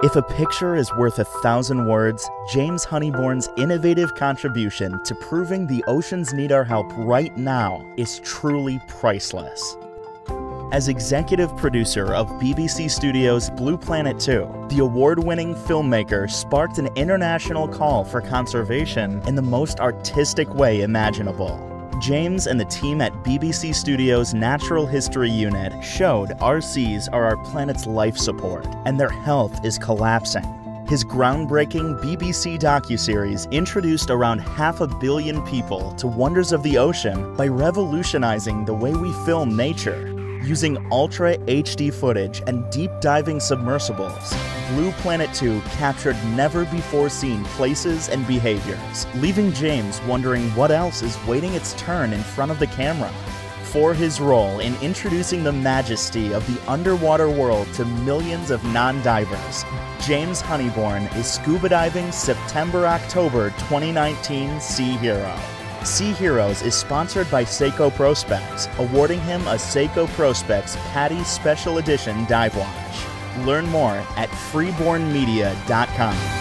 If a picture is worth a thousand words, James Honeyborne's innovative contribution to proving the oceans need our help right now is truly priceless. As executive producer of BBC Studios' Blue Planet 2, the award winning filmmaker sparked an international call for conservation in the most artistic way imaginable. James and the team at BBC Studios' Natural History Unit showed our seas are our planet's life support, and their health is collapsing. His groundbreaking BBC docuseries introduced around half a billion people to wonders of the ocean by revolutionizing the way we film nature. Using Ultra HD footage and deep diving submersibles, Blue Planet 2 captured never before seen places and behaviors, leaving James wondering what else is waiting its turn in front of the camera. For his role in introducing the majesty of the underwater world to millions of non divers, James Honeyborne is scuba diving September October 2019 Sea Hero. Sea Heroes is sponsored by Seiko Prospex, awarding him a Seiko Prospex PADI Special Edition Dive Watch. Learn more at freebornmedia.com.